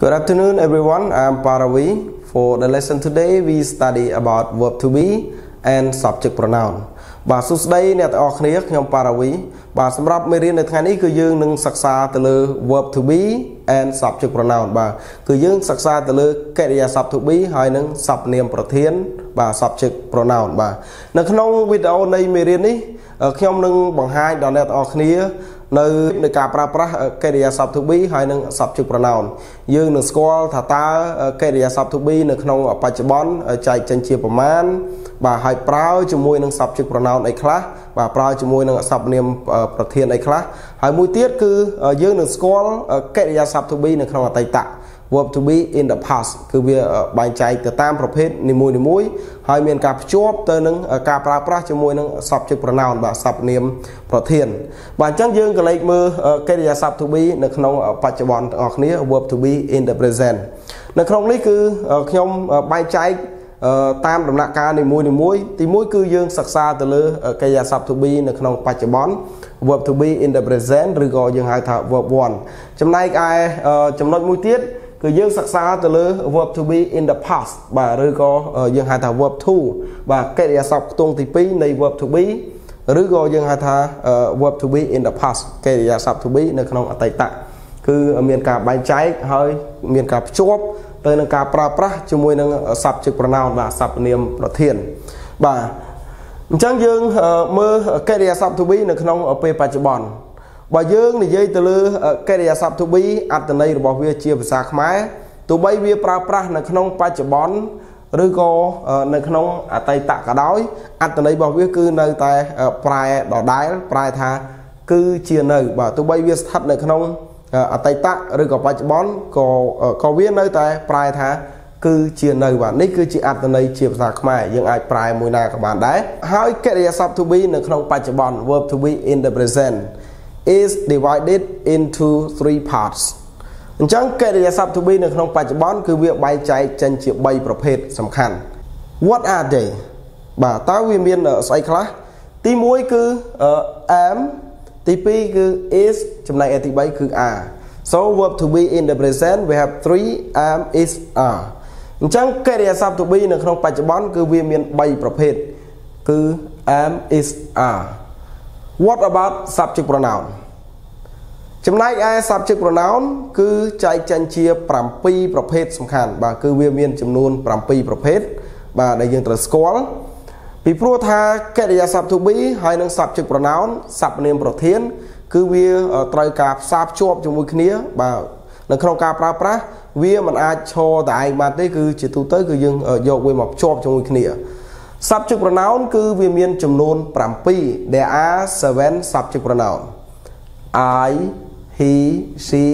Good afternoon, everyone. I'm Paravi. For the lesson today, we study about verb to be and subject pronoun. បាទសួស្តីអ្នកទាំងអស់គ្នាខ្ញុំប៉ារាវីបាទសម្រាប់មេរៀននៅថ្ងៃនេះគឺយើងនឹងសិក្សាទៅលើ verb to be and subject pronoun បាទគឺយើងសិក្សាទៅលើកិរិយាសព្ទ to be ហើយនឹងសព្វនាមប្រធាន បាទ subject pronoun បាទនៅក្នុងវីដេអូនៃមេរៀននេះខ្ញុំនឹងបង្ហាញដល់អ្នកទាំងអស់គ្នា នៅในការប្រើប្រាស់កិរិយាសព្ទ to be ហើយនិង subject pronoun យើងនឹងស្គាល់ថាតើកិរិយាសព្ទ to be នៅក្នុងបច្ចុប្បន្នចែកចេញជាប្រមាណបាទហើយប្រើជាមួយនឹង subject pronoun អីខ្លះបាទប្រើជាមួយនឹងសព្វនាមប្រធានអីខ្លះហើយមួយទៀតគឺយើងនឹងស្គាល់កិរិយាសព្ទ to be នៅក្នុងអតីត verb to be in the past គឺវាបែងចែកទៅតាមប្រភេទនីមួយៗហើយមានការភ្ជាប់ទៅនឹងការប្រើប្រាស់ជាមួយនឹង subject pronoun បាទសព្វនាមប្រធាន បាទអញ្ចឹងយើងក៏លេខមើលកិរិយាសព្ទ to be នៅក្នុងបច្ចុប្បន្នទាំងអស់គ្នា verb to be in the present នៅក្នុងនេះគឺខ្ញុំបែងចែកតាមដំណាក់កាលនីមួយៗទី1គឺយើងសិក្សាទៅលើកិរិយាសព្ទ to be នៅក្នុងបច្ចុប្បន្ន verb to be in the present ឬក៏យើងហៅថា verb 1ចំណែកឯចំណុចមួយទៀត គឺយើងសិក្សាទៅលើ verb to be in the past បាទឬក៏យើងហៅថា verb to បាទកិរិយាសព្ទខ្ទង់ទី2នៃ verb to be ឬក៏យើងហៅថា verb to be in the past កិរិយាសព្ទ to be នៅក្នុងអតីតគឺមានការបែងចែកហើយមានការភ្ជាប់ទៅនឹងការប្រើប្រាស់ជាមួយនឹង subject pronoun បាទសព្វនាមប្រធានបាទអញ្ចឹងយើងមើលកិរិយាសព្ទ to be នៅក្នុងពេលបច្ចុប្បន្ន បើយើងនិយាយទៅលើកិរិយាសព្ទ to be អត្ថន័យរបស់វាជាភាសាខ្មែរទោះបីវាប្រើប្រាស់នៅក្នុងបច្ចុប្បន្នឬក៏នៅក្នុងអតីតក៏ដោយអត្ថន័យរបស់វាគឺនៅតែប្រែដដែលប្រែថា គឺជានៅ បាទទោះបីវាស្ថិតនៅក្នុងអតីតឬក៏បច្ចុប្បន្នក៏ក៏វានៅតែប្រែថា គឺជានៅបាទនេះគឺជាអត្ថន័យជាភាសាខ្មែរយើងអាចប្រែមួយណាក៏បានដែរហើយកិរិយាសព្ទ to be នៅក្នុងបច្ចុប្បន្ន verb to be in the present is divided into three parts អញ្ចឹងកិរិយាសព្ទ to be នៅក្នុងបច្ចុប្បន្នគឺវាបែងចែកចេញជា3ប្រភេទសំខាន់ What are they បាទតើវាមានស្អីខ្លះទី1គឺ am ទី2គឺ is ចំណែកឯទី3គឺ are so verb to be in the present we have 3 am is are អញ្ចឹងកិរិយាសព្ទ to be នៅក្នុងបច្ចុប្បន្នគឺវាមាន3ប្រភេទគឺ am is are what about subject pronoun ចំណែកឯ subject pronoun គឺចែកចេញជា7ប្រភេទសំខាន់បាទគឺវាមានចំនួន7ប្រភេទបាទដែលយើងត្រូវស្គាល់ពីព្រោះថាកិរិយាសព្ទ to be ហើយនិង subject pronoun សព្វនាមប្រធាន គឺវាត្រូវការផ្សារភ្ជាប់ជាមួយគ្នាបាទនៅក្នុងការប្រើប្រាស់វាមិនអាចឈរតែឯងបានទេគឺជាទូទៅគឺយើងយកវាមកភ្ជាប់ជាមួយគ្នា subject pronoun គឺវាមានចំនួន7 there are 7 subject pronoun I he she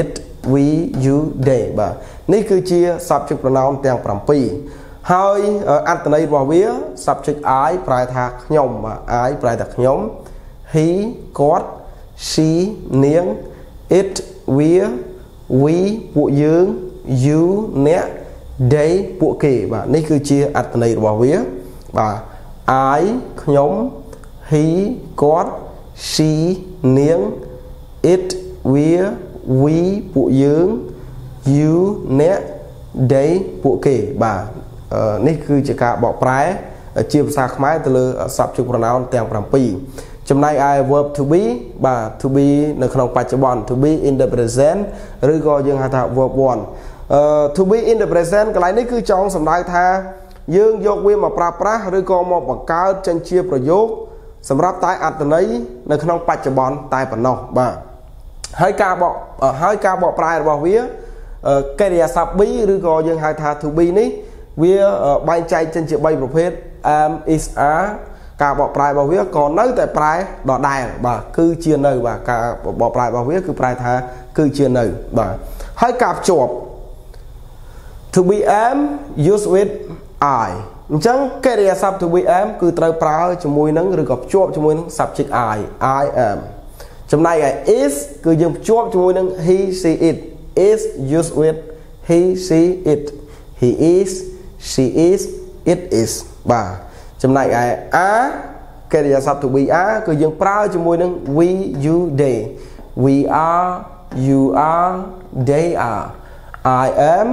it we you they បាទនេះគឺជា subject pronoun ទាំង7ហើយអត្ថន័យរបស់វា subject I ប្រែថាខ្ញុំបាទ I ប្រែថាខ្ញុំ he គាត់ she នាង it វា we ពួកយើង you អ្នក they ពួកគេបាទនេះគឺជាអត្ថន័យរបស់វា បាទ I ខ្ញុំ he គាត់ she នាង it វា we ពួកយើង you អ្នក they ពួកគេបាទនេះគឺជាការបកប្រែ ជាភាសាខ្មែរទៅលើ subject pronoun ទាំង7ចំណែកឯ verb to be បាទ to be នៅក្នុងបច្ចុប្បន្ន to be in the present ឬក៏យើងហៅថា verb 1អឺ to be in the present កន្លែងនេះគឺចង់សំដៅថា យើងយកវាមកប្រើប្រាស់ឬក៏មកបង្កើតចេញជាប្រយោគសម្រាប់តែអត្ថន័យនៅក្នុងបច្ចុប្បន្នតែប៉ុណ្ណោះបាទហើយការបកហើយការបកប្រែរបស់វាកិរិយាសព្ទ be ឬក៏យើងហៅថា to be នេះវាបែងចែកចេញជា3ប្រភេទ am is are ការបកប្រែរបស់វាក៏នៅតែប្រែដដែលបាទគឺជានៅបាទការបកប្រែរបស់វាគឺប្រែថាគឺជានៅបាទហើយការភ្ជាប់ to be am use with I អញ្ចឹងកិរិយាសព្ទ to be am គឺត្រូវប្រើជាមួយនឹងឬក៏ភ្ជាប់ជាមួយនឹង subject I I am ចំណែកឯ is គឺយើងភ្ជាប់ជាមួយនឹង he she it is used with he she it he is she is it is បាទចំណែកឯ are កិរិយាសព្ទ to be are គឺយើងប្រើជាមួយនឹង we you they we are you are they are I am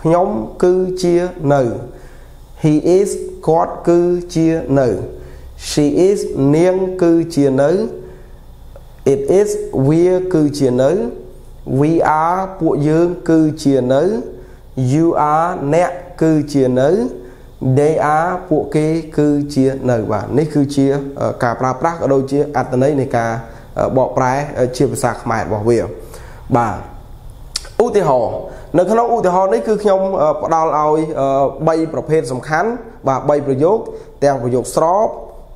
ខ្ញុំគឺជានៅ he is គាត់គឺជានៅ she is នាងគឺជានៅ it is វាគឺជានៅ we are ពួកយើងគឺជានៅ you are អ្នកគឺជានៅ they are ពួកគេគឺជានៅបាទនេះគឺជាការប្រើប្រាស់ក៏ដូចជាអត្ថន័យនៃការបកប្រែជាភាសាខ្មែររបស់វាបាទឧទាហរណ៍ នៅក្នុងឧទាហរណ៍នេះគឺខ្ញុំផ្ដល់ឲ្យ3ប្រភេទសំខាន់បាទ3ប្រយោគទាំងប្រយោគស្រប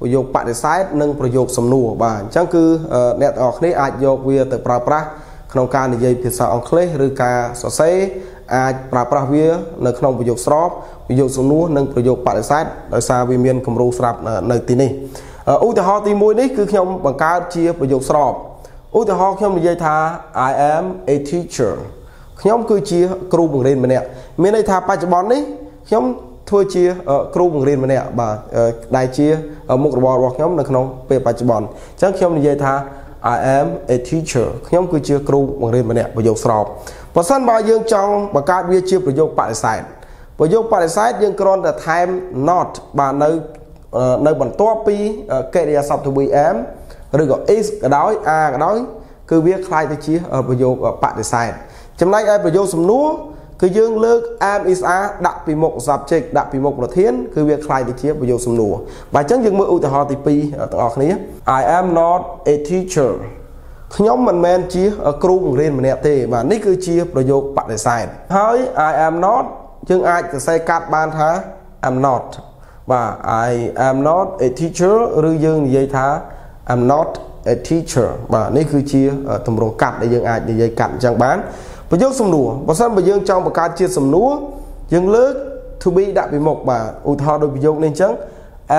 ប្រយោគបដិសេធនិងប្រយោគសំណួរបាទអញ្ចឹងគឺអ្នកទាំងអស់គ្នាអាចយកវាទៅប្រើប្រាស់ក្នុងការនិយាយភាសាអង់គ្លេសឬការសរសេរអាចប្រើប្រាស់វានៅក្នុងប្រយោគស្របប្រយោគសំណួរនិងប្រយោគបដិសេធដោយសារវាមានគំរូស្រាប់នៅទីនេះឧទាហរណ៍ទី1នេះគឺខ្ញុំបង្កើតជាប្រយោគស្របឧទាហរណ៍ខ្ញុំនិយាយថា I am a teacher ខ្ញុំគឺជាគ្រូបង្រៀនម្នាក់មានន័យថាបច្ចុប្បន្ននេះខ្ញុំធ្វើជាគ្រូបង្រៀនម្នាក់បាទដែលជាមុខរបររបស់ខ្ញុំនៅក្នុងពេលបច្ចុប្បន្នអញ្ចឹងខ្ញុំនិយាយថា I am a teacher ខ្ញុំគឺជាគ្រូបង្រៀនម្នាក់ប្រយោគស្របបើសិនបើយើងចង់បង្កើតវាជាប្រយោគបដិសេធប្រយោគបដិសេធយើងគ្រាន់តែថែម not បាទនៅនៅបន្ទាប់ពីកិរិយាសព្ទ to be am ឬក៏ is ក៏ដោយ are ក៏ដោយគឺវាคล้ายទៅជាប្រយោគបដិសេធ ចំណែកឯប្រយោគសំណួរគឺយើងលើក am is are ដាក់ពីមុខ subject ដាក់ពីមុខប្រធានគឺវាคล้ายទៅជាប្រយោគសំណួរបាទអញ្ចឹងយើងមើលឧទាហរណ៍ទី2ទាំងអស់គ្នា I am not a teacher ខ្ញុំមិនមែនជាគ្រូបង្រៀនម្នាក់ទេបាទនេះគឺជាប្រយោគបដិសេធហើយ I am not យើងអាចសរសេរកាត់បានថា I'm not បាទ I am not a teacher ឬយើងនិយាយថា I'm not a teacher បាទនេះគឺជាទម្រង់កាត់ដែលយើងអាចនិយាយកាត់អញ្ចឹងបាន ប្រយោគសំណួរបើសិនបើយើងចង់បង្កើតជាសំណួរយើងលើក to be ដាក់ពីមុខបាទឧទាហរណ៍ដូចប្រយោគនេះអញ្ចឹង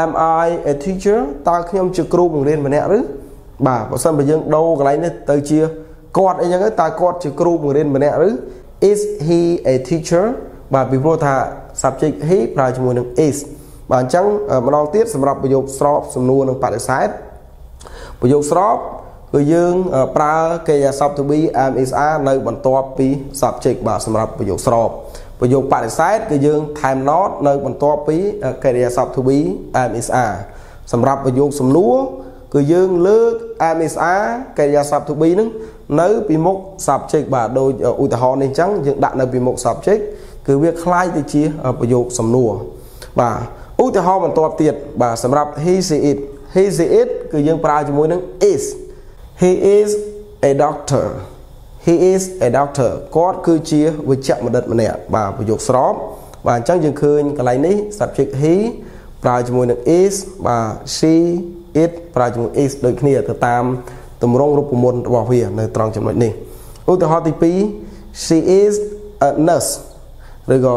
am I a teacher តើខ្ញុំជាគ្រូបង្រៀនម្នាក់ឬបាទបើសិនបើយើងដូរកន្លែងនេះទៅជាគាត់អីចឹងទៅតើគាត់ជាគ្រូបង្រៀនម្នាក់ឬ is he a teacher បាទពីព្រោះថា subject he ប្រើជាមួយនឹង is បាទអញ្ចឹងម្ដងទៀតសម្រាប់ប្រយោគស្របសំណួរនិងបដិសេធប្រយោគស្រប គឺយើងប្រើកិរិយាសព្ទ to be am is are នៅបន្ទាប់ពី subject បាទសម្រាប់ប្រយោគស្របប្រយោគបដិសេធគឺយើងថែម not នៅបន្ទាប់ពីកិរិយាសព្ទ to be am is are សម្រាប់ប្រយោគសំណួរគឺយើងលើក am is are កិរិយាសព្ទ to be នឹងនៅពីមុខ subject បាទដូចឧទាហរណ៍នេះអញ្ចឹងយើងដាក់នៅពីមុខ subject គឺវាคล้ายទៅជាប្រយោគសំណួរបាទឧទាហរណ៍បន្ទាប់ទៀតបាទសម្រាប់ he see it he see it គឺយើងប្រើជាមួយនឹង is he is a doctor he is a doctor គាត់គឺជាវិជ្ជបណ្ឌិតម្នាក់បាទប្រយោគស្របបាទអញ្ចឹងយើងឃើញកន្លែងនេះ subject he ប្រើជាមួយនឹង is បាទ she it ប្រើជាមួយ is ដូចគ្នាទៅតាមទម្រង់រូបមន្តរបស់វានៅត្រង់ចំណុចនេះឧទាហរណ៍ទី2 she is a nurse ឬក៏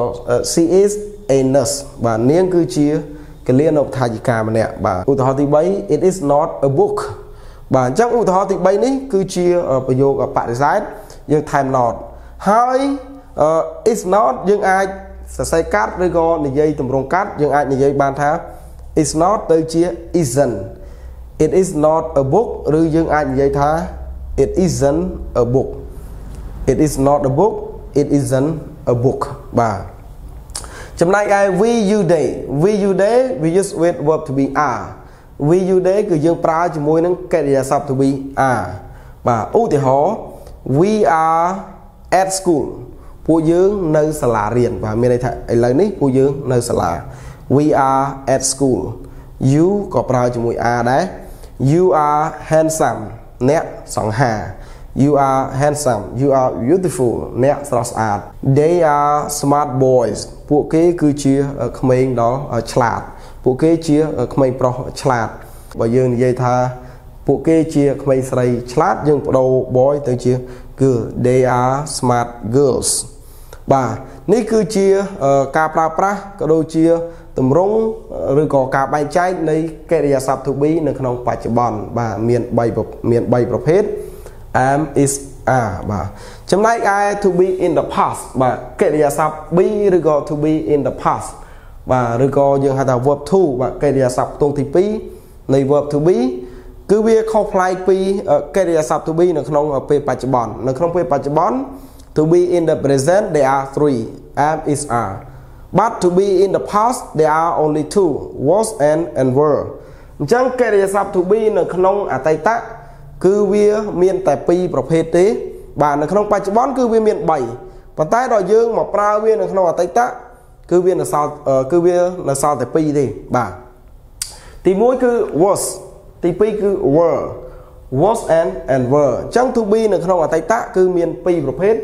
she is a nurse បាទនាងគឺជាកលានុបដ្ឋាយិកាម្នាក់បាទឧទាហរណ៍ទី3 it is not a book បាទអញ្ចឹងឧទាហរណ៍ទី3នេះគឺជាប្រយោគបដិសេធយើងថែម not ហើយ is not យើងអាចសរសេរកាត់ឬក៏និយាយទម្រង់កាត់យើងអាចនិយាយបានថា is not ទៅជា isn't it is not a book ឬយើងអាចនិយាយថា it isn't a book it is not a book it isn't a book បាទចំណែកឯ we you they we you they we use with verb to be are we you they គឺយើងប្រើជាមួយនឹងកិរិយាសព្ទ to be are បាទឧទាហរណ៍ we are at school ពួកយើងនៅសាលារៀនបាទមានន័យថាឥឡូវនេះពួកយើងនៅសាលា we are at school you ក៏ប្រើជាមួយ are ដែរ you are handsome អ្នកសង្ហា you are handsome you are beautiful អ្នកស្រស់ស្អាត they are smart boys ពួកគេគឺជាក្មេងដ៏ឆ្លាត ពួកគេជាក្មេងប្រុសឆ្លាតបើយើងនិយាយថាពួកគេជាក្មេងស្រីឆ្លាតយើងបដូរ boy ទៅជា girl they are smart girls បាទនេះគឺជាការប្រើប្រាស់ក៏ដូចជាទម្រង់ឬក៏ការបែងចែកនៃកិរិយាសព្ទ to be នៅក្នុងបច្ចុប្បន្នបាទមាន3មាន3ប្រភេទ am is are បាទចំណែកឯ to be in the past បាទកិរិយាសព្ទ be ឬក៏ to be in the past បាទឬក៏យើងហៅថា verb to បាទកិរិយាសព្ទខ្ទង់ទី2នៃ verb to be គឺវាខុសប្លែកពីកិរិយាសព្ទ to be នៅក្នុងពេលបច្ចុប្បន្ននៅក្នុងពេលបច្ចុប្បន្ន to be in the present there are 3 am is are but to be in the past there are only two was and and were អញ្ចឹងកិរិយាសព្ទ to be នៅក្នុងអតីតគឺវាមានតែ2ប្រភេទទេ បាទនៅក្នុងបច្ចុប្បន្នគឺវាមាន3ប៉ុន្តែដល់យើងមកប្រើវានៅក្នុងអតីត គឺវានៅសល់គឺវានៅសល់តែ2ទេបាទទី1គឺ was ទី2គឺ were was and and were អញ្ចឹង to be នៅក្នុងអតីតគឺមាន2ប្រភេទ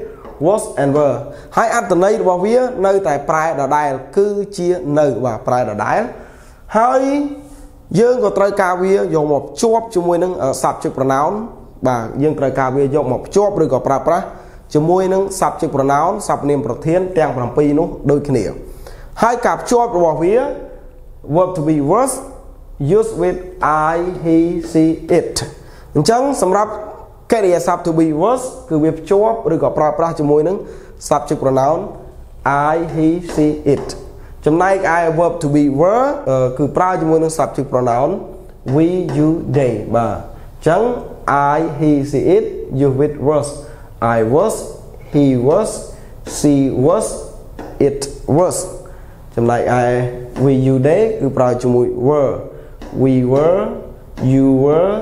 was and were ហើយអត្ថន័យរបស់វា នៅតែប្រែដដែល គឺជានៅបាទប្រែដដែលហើយយើងក៏ត្រូវការវាយកមកភ្ជាប់ជាមួយនឹង subject pronoun បាទយើងត្រូវការវាយកមកភ្ជាប់ឬក៏ប្រើប្រាស់ជាមួយនឹង subject pronoun សព្វនាមប្រធានទាំង7នោះដូចគ្នា ហើយការភ្ជាប់របស់វា verb to be was use with i he she it អញ្ចឹងសម្រាប់កិរិយាសព្ទ to be was គឺវាភ្ជាប់ឬក៏ប្រើប្រាស់ជាមួយនឹង subject pronoun i he she it ចំណែកឯ verb to be were គឺប្រើជាមួយនឹង subject pronoun we you they បាទអញ្ចឹង i he she it use with was i was he was she was it was ចំណែកឯ we you they គឺប្រើជាមួយ were we were you were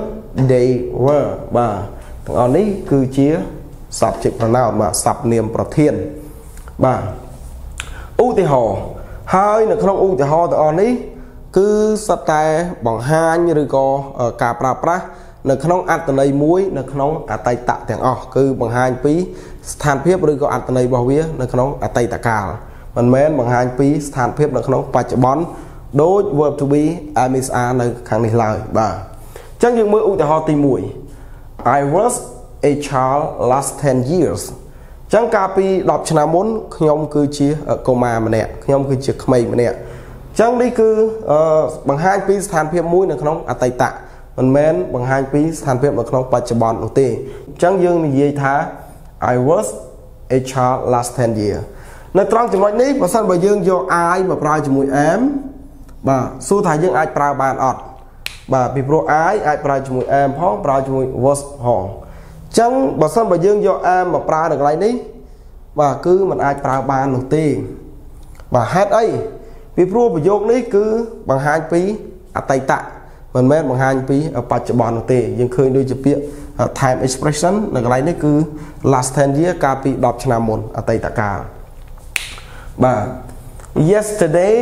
they were បាទទាំងអស់នេះគឺជា subject pronoun បាទសព្ទនាមប្រធានបាទឧទាហរណ៍ហើយនៅក្នុងឧទាហរណ៍ទាំងអស់នេះគឺសុទ្ធតែបង្ហាញឬក៏ការប្រើប្រាស់នៅក្នុងអត្តន័យមួយនៅក្នុងអតីតទាំងអស់គឺបង្ហាញពីស្ថានភាពឬក៏អត្តន័យរបស់វា នៅក្នុងអតីតកាល មិនមែនបង្ហាញពីស្ថានភាពនៅក្នុងបច្ចុប្បន្នដូច verb to be MSR នៅខាងនេះឡើយបាទអញ្ចឹងយើងមើលឧទាហរណ៍ទី1 I was a child last 10 years អញ្ចឹងកាលពី10ឆ្នាំមុនខ្ញុំគឺជាកុមារម្នាក់ខ្ញុំគឺជាក្មេងម្នាក់អញ្ចឹងនេះគឺបង្ហាញពីស្ថានភាពមួយនៅក្នុងអតីតមិនមែនបង្ហាញពីស្ថានភាពនៅក្នុងបច្ចុប្បន្ននោះទេអញ្ចឹងយើងនិយាយថា I was a child last 10 year នៅត្រង់ចំណុចនេះបើសិនបើយើងយក I មកប្រើជាមួយ am បាទសួរថាយើងអាចប្រើបានអត់បាទពីព្រោះ I អាចប្រើជាមួយ am ផងប្រើជាមួយ was ផងអញ្ចឹងបើសិនបើយើងយក am មកប្រើនៅកន្លែងនេះបាទគឺมันអាចប្រើបាននោះទេបាទហេតុអីពីព្រោះប្រយោគនេះគឺបង្ហាញពីអតីតមិនមែនបង្ហាញពីបច្ចុប្បន្ននោះទេយើងឃើញដូចជាពាក្យ time expression នៅកន្លែងនេះគឺ last 10 year កាលពី10ឆ្នាំមុនអតីតកាល បាទ yesterday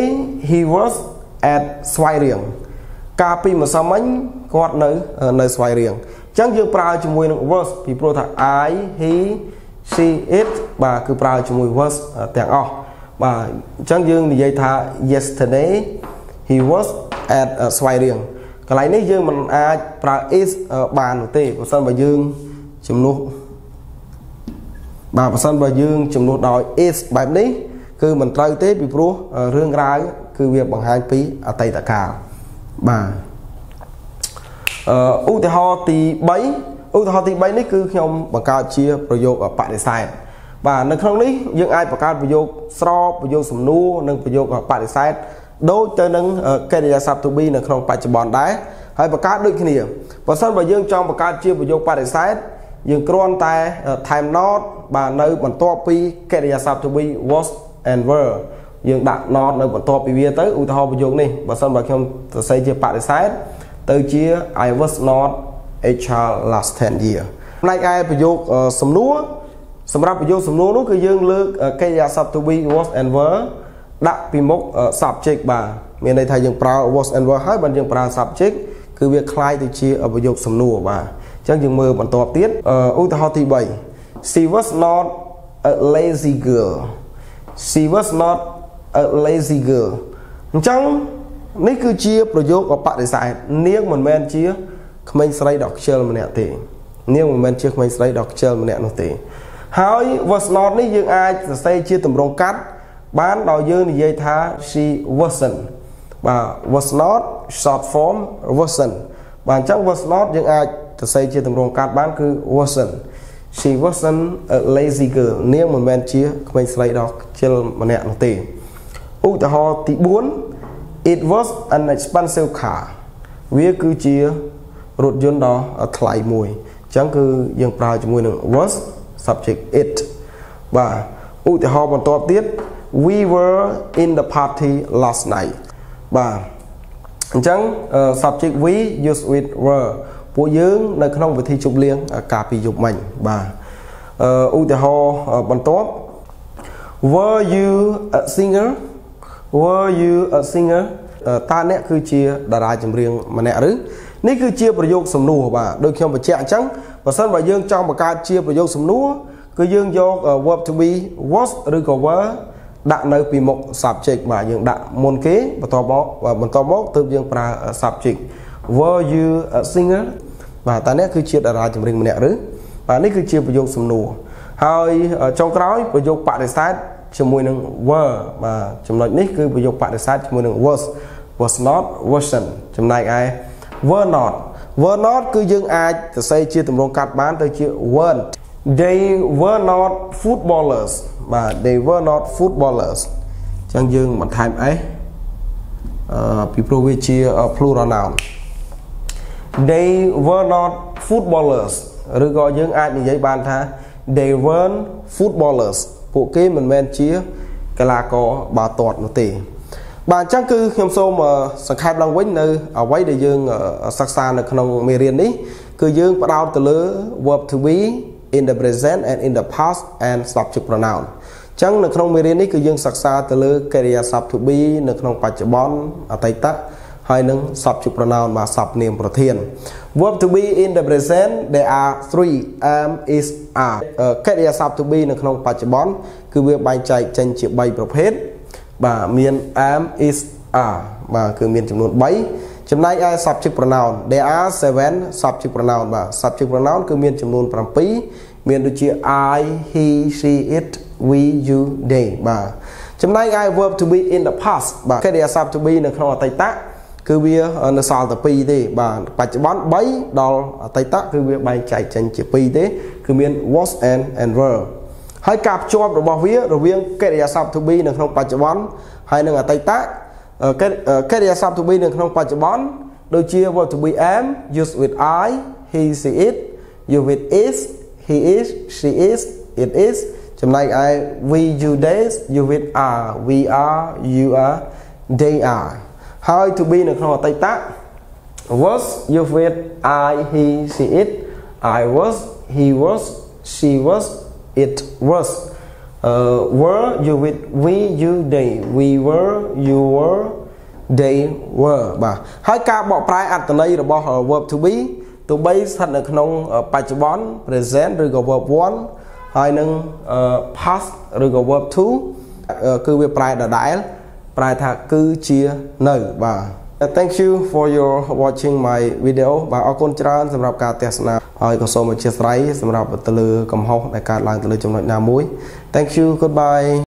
he was at ស្វាយរៀងកាលពីម្សិលមិញគាត់នៅនៅស្វាយរៀងអញ្ចឹងយើងប្រើជាមួយនឹង was ពីព្រោះថា I he she it បាទគឺប្រើជាមួយ was ទាំងអស់បាទអញ្ចឹងយើងនិយាយថា yesterday he was at ស្វាយរៀងកន្លែងនេះយើងមិនអាចប្រើ is បាននោះទេបើសិនបើយើងជំនួសបាទបើសិនបើយើងជំនួសដោយ is បែបនេះ គឺមិនត្រូវទេពីព្រោះរឿងរ៉ាវគឺវាបង្ហាញពីអតីតកាលបាទអឺឧទាហរណ៍ទី3ឧទាហរណ៍ទី3នេះគឺខ្ញុំបង្កើតជាប្រយោគបដិសេធបាទនៅក្នុងនេះយើងអាចបង្កើតប្រយោគស្របប្រយោគសំណួរនិងប្រយោគបដិសេធដូចទៅនឹងកិរិយាសព្ទ to be នៅក្នុងបច្ចុប្បន្នដែរហើយបង្កើតដូចគ្នាបើសិនបើយើងចង់បង្កើតជាប្រយោគបដិសេធយើងគ្រាន់តែថែម not បាទនៅបន្ទាប់ពីកិរិយាសព្ទ to be was and were យើងដាក់ not នៅបន្ទាប់ពីវាទៅឧទាហរណ៍ប្រយោគនេះបើសិនបើខ្ញុំសរសេរជាបដិសេធទៅជា I was not a child last 10 year ផ្នែកឯប្រយោគសំណួរសម្រាប់ប្រយោគសំណួរនោះគឺយើងលើកកិរិយាសព្ទ to be was and were ដាក់ពីមុខ subject បាទមានន័យថាយើងប្រើ was and were ហើយបើយើងប្រើ subject គឺវាคล้ายទៅជាប្រយោគសំណួរបាទអញ្ចឹងយើងមើលបន្តទៀតឧទាហរណ៍ទី3 She was not a lazy girl She was not a lazy girl អញ្ចឹងនេះគឺជាប្រយោគបដិសេធនាងមិនមែនជាក្មេងស្រីដ៏ខ្ជិលម្នាក់ទេ នាងមិនមែនជាក្មេងស្រីដ៏ខ្ជិលម្នាក់នោះទេ ហើយ was not នេះយើងអាចសរសេរជាទម្រង់កាត់បានដោយយើងនិយាយថា she wasn't បាទ was not short form wasn't បាទអញ្ចឹង was not យើងអាចសរសេរជាទម្រង់កាត់បានគឺ wasn't she wasn't a lazy girl នាងមិនមែនជាក្មេងស្រីដ៏ខ្ជិលម្នាក់នោះទេឧទាហរណ៍ទី4 it was an expensive car វាគឺជារថយន្តដ៏ថ្លៃមួយអញ្ចឹងគឺយើងប្រើជាមួយនឹង was subject it បាទឧទាហរណ៍បន្ទាប់ទៀត we were in the party last night បាទអញ្ចឹង subject we use with were ពួកយើងនៅក្នុងវិធីជប់លៀងកាលពីយប់មិញបាទឧទាហរណ៍បន្ទាប់ were you a singer were you a singer តើអ្នកគឺជាតារាចម្រៀងម្នាក់ឬនេះគឺជាប្រយោគសំណួរបាទដូចខ្ញុំបញ្ជាក់អញ្ចឹងបើសិនបើយើងចង់បង្កើតជាប្រយោគសំណួរគឺយើងយក verb to be was ឬក៏ were ដាក់នៅពីមុខ subject បាទយើងដាក់មុនគេបន្ទាប់មកបន្ទាប់មកទើបយើងប្រើ subject were you a singer បាទតើអ្នកគឺជាតារាចម្រៀងម្នាក់ឬបាទនេះគឺជាប្រយោគសំណួរហើយចុងក្រោយប្រយោគបដិសេធជាមួយនឹង were បាទចំណុចនេះគឺប្រយោគបដិសេធជាមួយនឹង was was not wasn't ចំណែកឯ were not were not គឺយើងអាចសរសេរជាទម្រង់កាត់បានទៅជា weren't they were not footballers បាទ they were not footballers អញ្ចឹងយើងបន្ថែម s អឺពីព្រោះវាជា plural noun they were not footballers ឬក៏យើងអាចនិយាយបានថា they weren't footballers ពួកគេមិនមែនជាកីឡាករបាល់ទាត់នោះទេ បាទអញ្ចឹងគឺខ្ញុំសូមសង្ខេបឡើងវិញនៅអ្វីដែលយើងសិក្សានៅក្នុងមេរៀននេះ គឺយើងផ្ដោតទៅលើ verb to be in the present and in the past and subject pronoun ចឹងនៅក្នុងមេរៀននេះគឺយើងសិក្សាទៅលើកិរិយាសព្ទ to be នៅក្នុងបច្ចុប្បន្នអតីត ហើយនឹង subject pronoun បាទសព្ទនាមប្រធាន verb to be in the present there are 3 am is are កិរិយាសព្ទ to be នៅក្នុងបច្ចុប្បន្នគឺវាបែងចែកចេញជា3ប្រភេទបាទមាន am is are បាទគឺមានចំនួន3ចំណែកឯ subject pronoun there are 7 subject pronoun បាទ subject pronoun គឺមានចំនួន7មានដូចជា I he she it we you they បាទចំណែកឯ verb to be in the past បាទកិរិយាសព្ទ to be នៅក្នុងអតីត គឺវានៅសល់តែ2ទេបាទបច្ចុប្បន្ន3ដល់អតីតគឺវាបែងចែកចេញជា2ទេគឺមាន was and and were ហើយការភ្ជាប់របស់វារវាងកិរិយាសព្ទ to be នៅក្នុងបច្ចុប្បន្នហើយនិងអតីតកិរិយាសព្ទ to be នៅក្នុងបច្ចុប្បន្នដូចជា verb to be am used with I he she it you with is he is she is it is ចំណែកឯ we you days you with are we are you are they are ហើយ to be នៅក្នុងអតីត was you with I he she it I was he was she was it was uh, were you with we you they we were you were they were បាទហើយការបកប្រែអត្ថន័យរបស់ verb to be ទោះបីស្ថិតនៅក្នុងបច្ចុប្បន្ន present ឬក៏ verb 1ហើយនឹង past ឬក៏ verb 2គឺវាប្រែដដែល ប្រែថាគឺជានៅបាទ Thank you for your watching my video បាទអរគុណច្រើនសម្រាប់ការទស្សនាហើយក៏សូមអធិស្ឋានសម្រាប់ទៅលើកំហុសដែលកើតឡើងទៅលើចំណុចណាមួយ Thank you goodbye